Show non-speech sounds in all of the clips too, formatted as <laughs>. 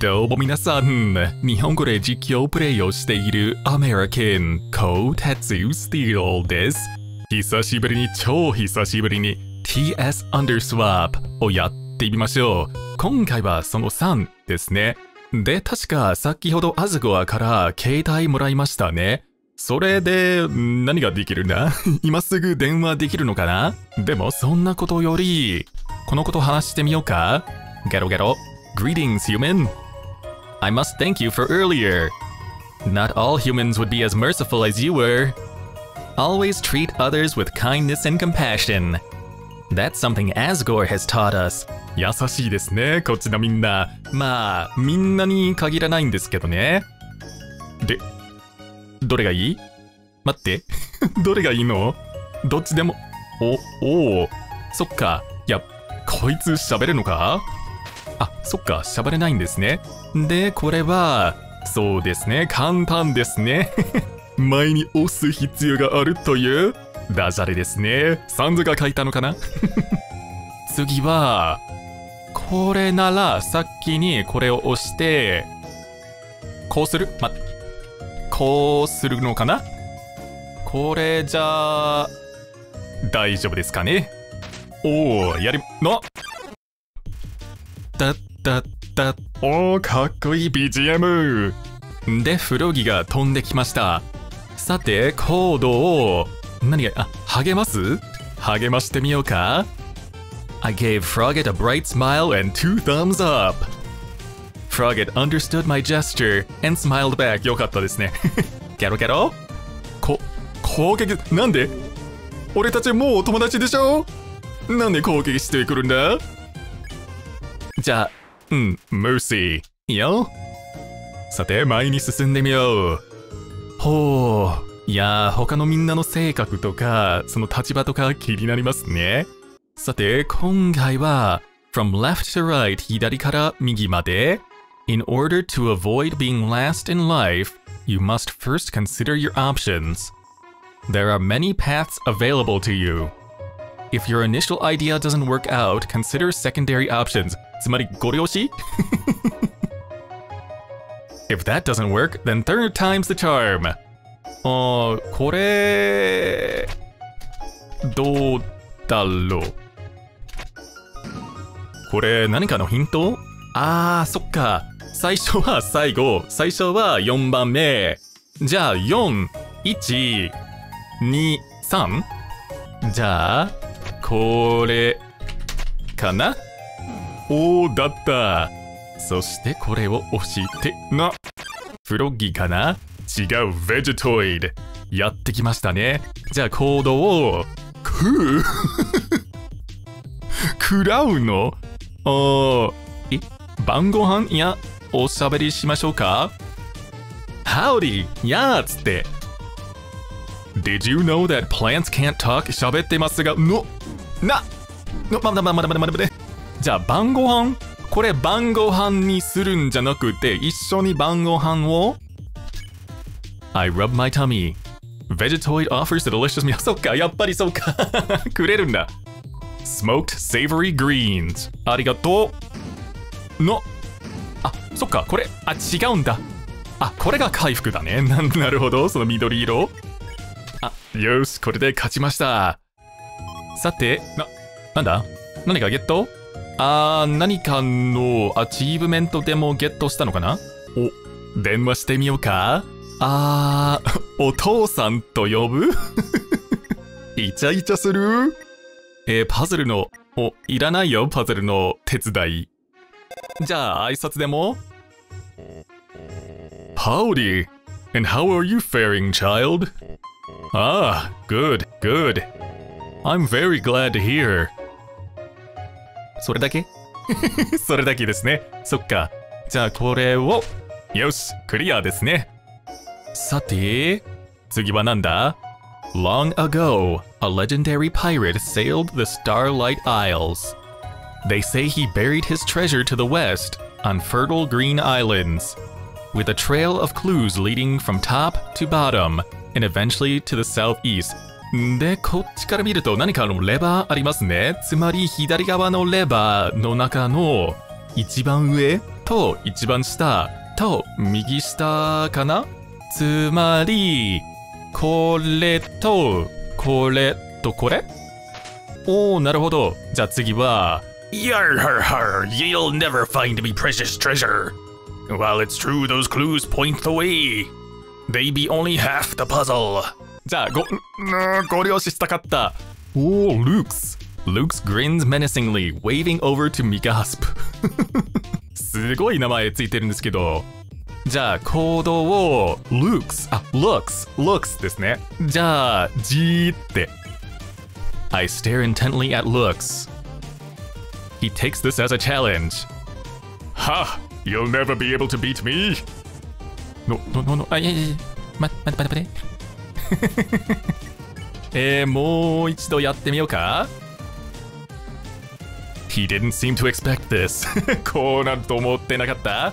どうも皆さん、日本語で実況プレイをしているアメリカンコータツースティールです。久しぶりに超久しぶりに TS アンダースワープをやってみましょう。今回はその3ですね。で、確か先ほどアズゴアから携帯もらいましたね。それで何ができるんだ <laughs> 今すぐ電話できるのかな？でもそんなことより、このこと話してみようかゲロゲロ。Greetings, human. I must thank you for earlier. Not all humans would be as merciful as you were. Always treat others with kindness and compassion. That's something Asgore has taught us. 優しいですね、こっちのみんな。まあ、みんなに限らないんですけどね。で、どれがいい待って。どれがいいのどっちでも。お、おお。そっか。いや、こいつ喋るのかあ、そっか、喋れないんですね。で、これは、そうですね、簡単ですね。<laughs> 前に押す必要があるという、ダジャレですね。サンズが書いたのかな？<laughs> 次は、これなら先にこれを押して、こうする？ま、こうするのかな？これじゃあ、大丈夫ですかね？おお、やり、なだだだ。おーかっこいい BGM でフロギが飛んできました。さてコードを。何があ励ます？励ましてみようか。I gave Frogget a bright smile and two thumbs up. Frogget understood my gesture and smiled back. よかったですね。<laughs> ギャロギャロ？こ攻撃？なんで？俺たちもう友達でしょ？なんで攻撃してくるんだ？じゃあ、うん、Mercy。よ。さて、前に進んでみよう。ほう。いやー、他のみんなの性格とか、その立場とか気になりますね。さて、今回は、from left to right 左から右まで。In order to avoid being last in life, you must first consider your options. There are many paths available to you. If your initial idea doesn't work out, consider secondary options. つまり、ご了承？If that doesn't work, then third time's the charm. あー、これ、どうだろう？これ、何かのヒント？あー、そっか。最初は最後、最初は4番目。じゃあ、4、1、2、3? じゃあ、これ、かな？おー、だった。そしてこれを押して、な、フロッギーかな？違う、ベジトイド。やってきましたね。じゃあコードを、くう <laughs> 食らうの？あー、え、晩ご飯？いや、おしゃべりしましょうか ?Howdy! やーっつって。Did you know that plants can't talk? 喋ってますが、の、な、の、まだまだまだまだまだまだ。じゃあ晩ご飯？これ晩ご飯にするんじゃなくて一緒に晩ご飯を？I rub my tummy. Vegetoid offers a delicious meal. <laughs> そっか、やっぱりそうか。<laughs> くれるんだ。Smoked savory greens. ありがとう。の。あ、そっか、これ、あ、違うんだ。あ、これが回復だね。な <laughs> なるほど、その緑色。あ、よし、これで勝ちました。さて、な、なんだ？何かゲット？あー、何かのアチーブメントでもゲットしたのかな？お、電話してみようかあー、お父さんと呼ぶ？<laughs> イチャイチャする？えー、パズルの、お、いらないよ、パズルの手伝い。じゃあ、挨拶でも？Howdy! And how are you faring, child? Ah, good, good. I'm very glad to hear. それだけそれだけですね。そっか。じゃあこれを。よし、クリアですね。さて、次はなんだ <laughs> Long ago, a legendary pirate sailed the Starlight Isles. They say he buried his treasure to the west, on fertile green islands, with a trail of clues leading from top to bottom, and eventually to the southeast. で、こっちから見ると何かのレバーありますね。つまり左側のレバーの中の一番上と一番下と右下かなつまりこれとこれとこれおおなるほどじゃあ次は Yar har har, you'll never find me precious treasure. While it's true those clues point the way, they be only half the puzzle. じゃあごうんご了承したかったおお Luke's Luke's grins menacingly waving over to Migasp すごい名前ついてるんですけどじゃあ行動を Luke's あ Looks Looks ですねじゃあじーって I stare intently at Looks He takes this as a challenge Ha! You'll never be able to beat me. No, no, no, no. あ、いやいやいや。待って待って待って。 えー、もう一度やってみようか He didn't seem to expect this. こうなると思ってなかった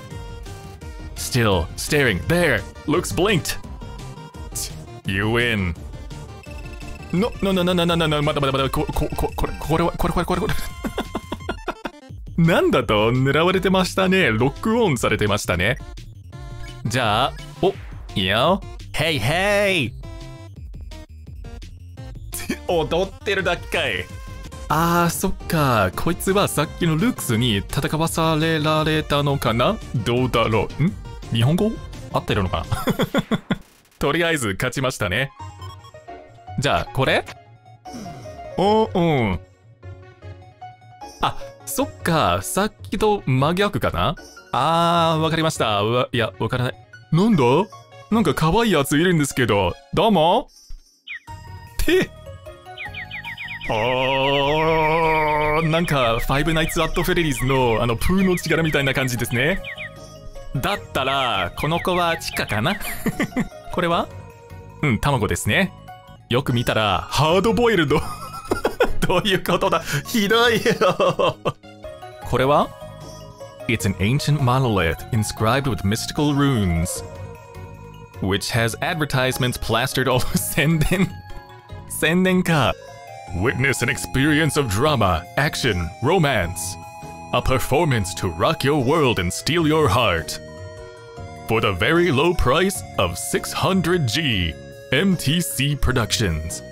Still staring. There! Looks blinked. You win. No, no, no, no, no, no, no, no, まだまだまだ、こ、こ、こ、これ、これは、これ、これ、これ、これ。なんだと狙われてましたね。ロックオンされてましたね。じゃあ、お、いいよ。Hey, hey! 踊ってるだけかい。あー、そっか。こいつはさっきのルックスに戦わされられたのかな？どうだろう？ん？日本語？合ってるのかな？<laughs> とりあえず勝ちましたね。じゃあ、これ？おうん。あ、そっか。さっきと真逆かな？あー、わかりました。わ、いや、わからない。なんだ？なんか可愛いやついるんですけど。どうもって。あー、なんか、ファイブナイツ・アット・フェレリーズの、あの、プーの力みたいな感じですね。だったら、この子はチカかな？<laughs> これは？うん、卵ですね。よく見たら、ハードボイルド。<laughs> どういうことだ？ひどいよ。これは？It's an ancient monolith inscribed with mystical runes, which has advertisements plastered all 宣伝宣伝か。Witness an experience of drama, action, romance. A performance to rock your world and steal your heart. For the very low price of 600G, MTC Productions.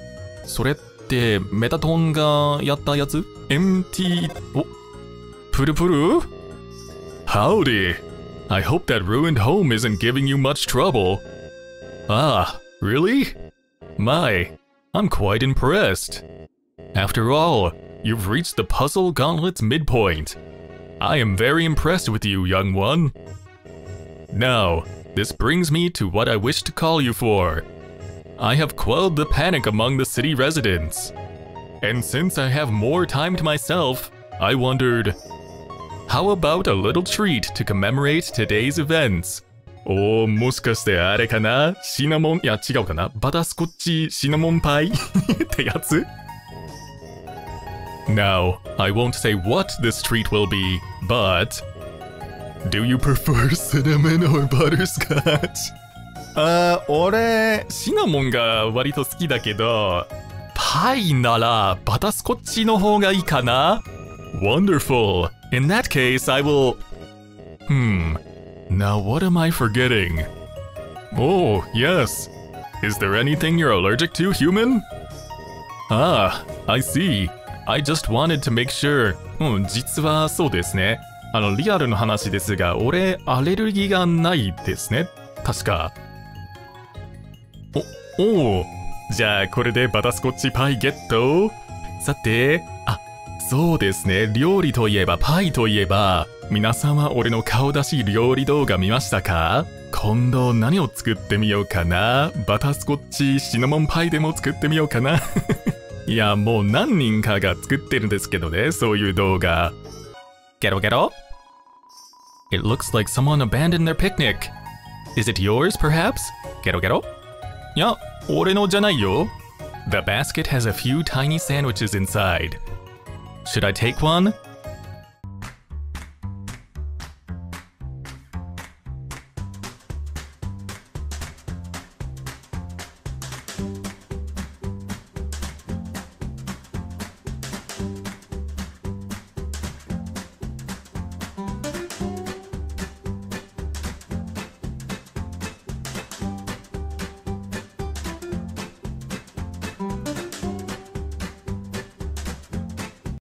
それってメタトンがやったやつ ?MT... おプルプル Howdy! I hope that ruined home isn't giving you much trouble. Ah, really? My, I'm quite impressed. After all, you've reached the puzzle gauntlet's midpoint. I am very impressed with you, young one. Now, this brings me to what I wish to call you for. I have quelled the panic among the city residents. And since I have more time to myself, I wondered how about a little treat to commemorate today's events? おー、もしかしてあれかなシナモン、いや違うかなバタースコッチシナモンパイってやつ Now, I won't say what this treat will be, but... Do you prefer cinnamon or butterscotch? あー、俺、シナモンが割と好きだけど、パイならバタースコッチの方がいいかな Wonderful! In that case, I will. Hmm. Now, what am I forgetting? Oh, yes. Is there anything you're allergic to, human? Ah, I see. I just wanted to make sure. うん、実はそうですね。あの、リアルの話ですが、俺、アレルギーがないですね。確か。お、おお。じゃあ、これでバタスコッチパイゲットさて、あ、そうですね。料理といえば、パイといえば、皆さんは俺の顔出し料理動画見ましたか今度何を作ってみようかなバタースコッチシナモンパイでも作ってみようかないや、もう何人かが作ってるんですけどね、そういう動画。ゲロゲロ It looks like someone abandoned their picnic. Is it yours, perhaps? ゲロゲロいや、俺のじゃないよ。The basket has a few tiny sandwiches inside. Should I take one?